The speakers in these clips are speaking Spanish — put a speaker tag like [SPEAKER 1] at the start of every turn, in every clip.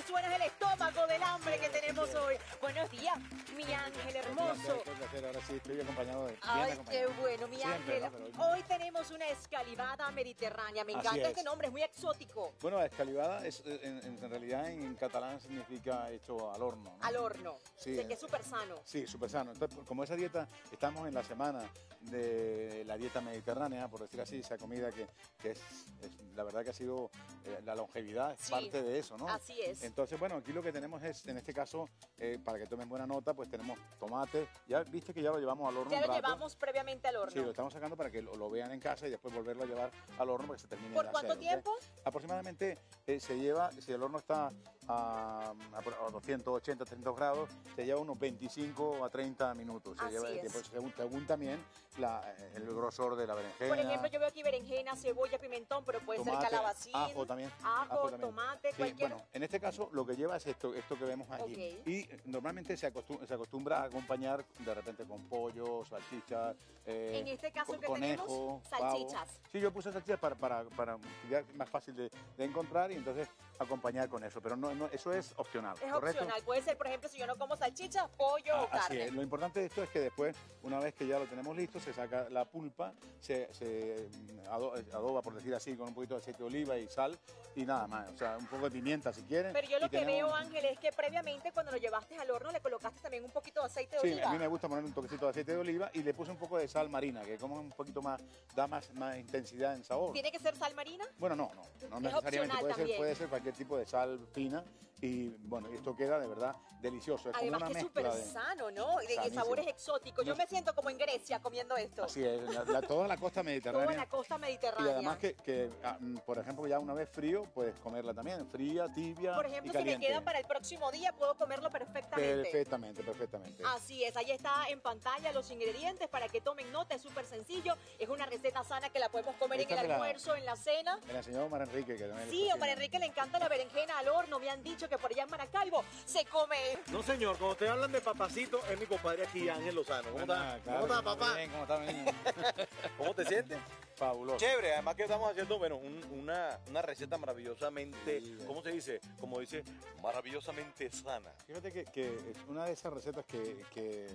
[SPEAKER 1] y suena el estómago del hambre que tenemos hoy. Buenos días, mi ángel hermoso.
[SPEAKER 2] Ahora sí estoy acompañado de.
[SPEAKER 1] Ay, qué bueno, mi ángel.
[SPEAKER 2] hoy
[SPEAKER 1] tenemos una escalivada mediterránea. Me encanta
[SPEAKER 2] es.
[SPEAKER 1] este nombre, es muy exótico.
[SPEAKER 2] Bueno, escalivada es, eh, en, en- en realidad en, catalán significa hecho al horno. ¿no?
[SPEAKER 1] Al horno.
[SPEAKER 2] Sí,
[SPEAKER 1] que
[SPEAKER 2] eh,
[SPEAKER 1] es súper sano.
[SPEAKER 2] Sí, súper sano. Entonces, como esa dieta, estamos en la semana de la dieta mediterránea, por decir así, esa comida que, que es, es- la verdad que ha sido, eh, la longevidad es
[SPEAKER 1] Sí,
[SPEAKER 2] parte de eso, ¿no?
[SPEAKER 1] así es.
[SPEAKER 2] Entonces, bueno, aquí lo que tenemos es, en este caso, eh, para que tomen buena nota, pues tenemos tomate. Ya viste que ya lo llevamos al horno
[SPEAKER 1] Ya
[SPEAKER 2] un
[SPEAKER 1] lo
[SPEAKER 2] rato.
[SPEAKER 1] llevamos previamente al horno.
[SPEAKER 2] Sí, lo estamos sacando para que lo, lo vean en casa y después volverlo a llevar al horno para que se termine
[SPEAKER 1] ¿Por cuánto tiempo?
[SPEAKER 2] Aproximadamente eh, se lleva, si el horno está a, a, a 280, 30 grados, se lleva unos 25 a 30 minutos. Se
[SPEAKER 1] Así
[SPEAKER 2] lleva el tiempo, según, según también la- el grosor de la berenjena.
[SPEAKER 1] Por ejemplo, yo veo aquí berenjena, cebolla, pimentón, pero puede
[SPEAKER 2] tomate,
[SPEAKER 1] ser calabacín,
[SPEAKER 2] ajo también.
[SPEAKER 1] ajo,
[SPEAKER 2] también.
[SPEAKER 1] tomate,
[SPEAKER 2] Sí,
[SPEAKER 1] cualquier...
[SPEAKER 2] Bueno, en este caso lo que lleva es esto, esto que vemos aquí.
[SPEAKER 1] Ok.
[SPEAKER 2] Y eh, normalmente se acostumbra, se acostumbra a acompañar de repente con pollo, salchicha, eh,
[SPEAKER 1] En este caso,
[SPEAKER 2] co-
[SPEAKER 1] ¿qué
[SPEAKER 2] conejo,
[SPEAKER 1] tenemos?
[SPEAKER 2] pavo.
[SPEAKER 1] Salchichas.
[SPEAKER 2] Sí, yo puse salchichas para, para, para que sea más fácil de, de encontrar y entonces acompañar con eso. Pero no, no eso es opcional,
[SPEAKER 1] Es
[SPEAKER 2] ¿correcto?
[SPEAKER 1] opcional. Puede ser, por ejemplo, si yo no como salchicha, pollo
[SPEAKER 2] Ah,
[SPEAKER 1] o
[SPEAKER 2] así
[SPEAKER 1] carne.
[SPEAKER 2] es. Lo importante de esto es que después, una vez que ya lo tenemos listo, se saca la pulpa, se, se, mm, ado- adoba, por decir así, con un poquito de aceite de oliva y sal y nada más. O sea, un poco de pimienta si quieren.
[SPEAKER 1] Pero yo lo que
[SPEAKER 2] tenemos-
[SPEAKER 1] veo, Ángel, es que previamente cuando lo llevaste al horno le colocaste también un poquito de aceite de
[SPEAKER 2] Sí,
[SPEAKER 1] oliva.
[SPEAKER 2] a mí me gusta poner un toquecito de aceite de oliva y le puse un poco de sal marina, que como un poquito más, da más, más intensidad en sabor.
[SPEAKER 1] ¿Tiene que ser sal marina?
[SPEAKER 2] Bueno, no, no, no
[SPEAKER 1] Es
[SPEAKER 2] necesariamente puede ser, puede ser cualquier tipo de sal fina y bueno, y esto queda de verdad delicioso. Es
[SPEAKER 1] Además
[SPEAKER 2] como
[SPEAKER 1] que
[SPEAKER 2] una
[SPEAKER 1] es súper
[SPEAKER 2] de...
[SPEAKER 1] sano, ¿no? Y sabores exóticos. Yo me siento como en Grecia comiendo esto.
[SPEAKER 2] Así es, la- la- toda la costa mediterránea.
[SPEAKER 1] Toda la costa
[SPEAKER 2] Y
[SPEAKER 1] mediterránea.
[SPEAKER 2] además que, que, ah, mm, por ejemplo, ya una vez frío, puedes comerla también, fría, tibia
[SPEAKER 1] Por
[SPEAKER 2] y
[SPEAKER 1] ejemplo, si me queda para el próximo día, puedo comerlo perfectamente.
[SPEAKER 2] Perfectamente, perfectamente.
[SPEAKER 1] Así es, ahí está en pantalla los ingredientes para que tomen nota, es súper sencillo, es una receta sana que la podemos comer
[SPEAKER 2] Esta
[SPEAKER 1] en el
[SPEAKER 2] la-
[SPEAKER 1] almuerzo, en la cena.
[SPEAKER 2] Me la enseñó Omar Enrique. Que
[SPEAKER 1] Sí. Omar Enrique le encanta la berenjena al horno, me han dicho que por allá en Maracaibo se come.
[SPEAKER 3] No, señor, cuando ustedes hablan de papacito, es mi compadre aquí, Ángel Lozano. ¿Cómo está?
[SPEAKER 2] claro,
[SPEAKER 3] ¿Cómo está, papá?
[SPEAKER 2] Bien, ¿Cómo está?
[SPEAKER 3] ¿Cómo te sientes?
[SPEAKER 2] Fabuloso.
[SPEAKER 3] Chévere, además que estamos haciendo, bueno, un- una, una receta maravillosamente,
[SPEAKER 2] Sí,
[SPEAKER 3] ¿cómo se dice? Como dice, maravillosamente sana.
[SPEAKER 2] Fíjate que, que es una de esas recetas que, que,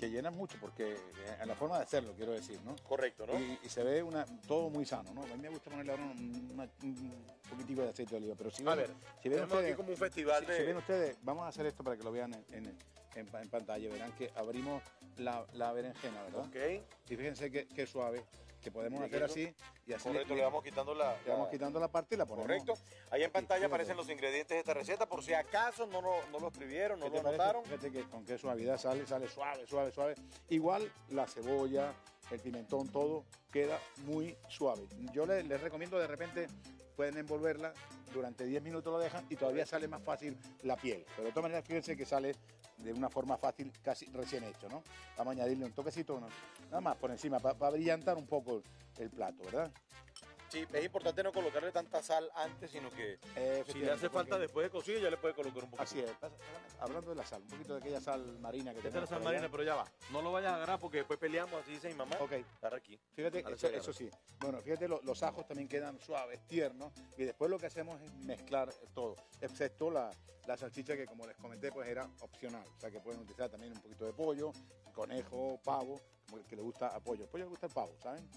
[SPEAKER 2] que llenan mucho, porque eh, en la forma de hacerlo, quiero decir, ¿no?
[SPEAKER 3] Correcto, ¿no?
[SPEAKER 2] Y, y se ve una, todo muy sano, ¿no? A mí me gusta ponerle ahora un, una- un poquitico de aceite de oliva, pero si
[SPEAKER 3] A
[SPEAKER 2] ven,
[SPEAKER 3] ver,
[SPEAKER 2] si ven ustedes,
[SPEAKER 3] aquí como un festival
[SPEAKER 2] si, si ven
[SPEAKER 3] de...
[SPEAKER 2] ustedes, vamos a hacer esto para que lo vean en, en- en pa- en pantalla, verán que abrimos la, la berenjena, ¿verdad?
[SPEAKER 3] Ok,
[SPEAKER 2] Y fíjense que suave, que podemos hacer así y así
[SPEAKER 3] correcto, le vamos quitando la...
[SPEAKER 2] le vamos quitando la parte y la ponemos.
[SPEAKER 3] Correcto. Ahí en pantalla aparecen los ingredientes de esta receta, por si acaso no lo, no lo escribieron, no
[SPEAKER 2] ¿Qué
[SPEAKER 3] lo anotaron.
[SPEAKER 2] Fíjate que con qué suavidad sale, sale suave, suave, suave. Igual la cebolla, el pimentón, todo queda muy suave. Yo les, recomiendo de repente pueden envolverla, durante 10 minutos lo dejan y todavía sale más fácil la piel. Pero de todas maneras fíjense que sale de una forma fácil, casi recién hecho, ¿no? Vamos a añadirle un toquecito, nada más por encima, para brillantar un poco el plato, ¿verdad?
[SPEAKER 3] Sí, es importante no colocarle tanta sal antes, sino que si le hace falta
[SPEAKER 2] porque-
[SPEAKER 3] después de cocido, ya le puede colocar un poquito.
[SPEAKER 2] Así es. Hablando de la sal, un poquito de aquella sal marina que
[SPEAKER 3] Esta es la
[SPEAKER 2] tenemos
[SPEAKER 3] sal
[SPEAKER 2] allá.
[SPEAKER 3] marina, pero ya va. No lo vayas a agarrar porque después peleamos, así dice mi mamá.
[SPEAKER 2] Ok.
[SPEAKER 3] Agarra aquí.
[SPEAKER 2] Fíjate, eso,
[SPEAKER 3] sí,
[SPEAKER 2] eso sí. Bueno, fíjate, lo- los ajos también quedan suaves, tiernos, y después lo que hacemos es mezclar todo, excepto la, la salchicha que, como les comenté, pues era opcional. O sea, que pueden utilizar también un poquito de pollo, conejo, pavo, como el que le gusta a pollo. El pollo le gusta el pavo, ¿saben?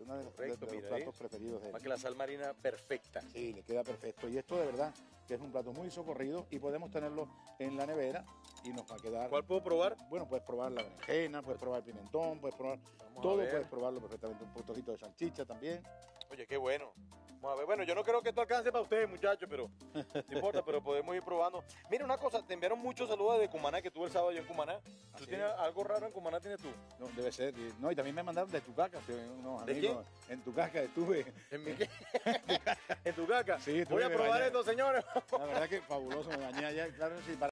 [SPEAKER 2] Uno de los, de- de
[SPEAKER 3] mira
[SPEAKER 2] platos preferidos de
[SPEAKER 3] Más
[SPEAKER 2] él.
[SPEAKER 3] que la sal marina perfecta.
[SPEAKER 2] Sí, le queda perfecto. Y esto de verdad que es un plato muy socorrido y podemos tenerlo en la nevera y nos va a quedar...
[SPEAKER 3] ¿Cuál puedo probar?
[SPEAKER 2] Bueno, puedes probar la berenjena, puedes probar el pimentón, puedes probar todo, puedes probarlo perfectamente. Un poquito de salchicha también.
[SPEAKER 3] Oye, qué bueno. Vamos a ver. Bueno, yo no creo que esto alcance para ustedes, muchachos, pero no importa, pero podemos ir probando. Mira una cosa, te enviaron muchos saludos de Cumaná, que tuve el sábado yo en Cumaná. ¿Tú tienes algo raro en Cumaná, tienes tú?
[SPEAKER 2] No, debe ser. No, y también me mandaron de Tucaca, unos
[SPEAKER 3] ¿De
[SPEAKER 2] amigos. En Tucaca estuve.
[SPEAKER 3] ¿En mi qué? ¿En tu caca?
[SPEAKER 2] Sí,
[SPEAKER 3] Voy a probar esto, señores.
[SPEAKER 2] La verdad que fabuloso, me bañé allá. Claro, sí, para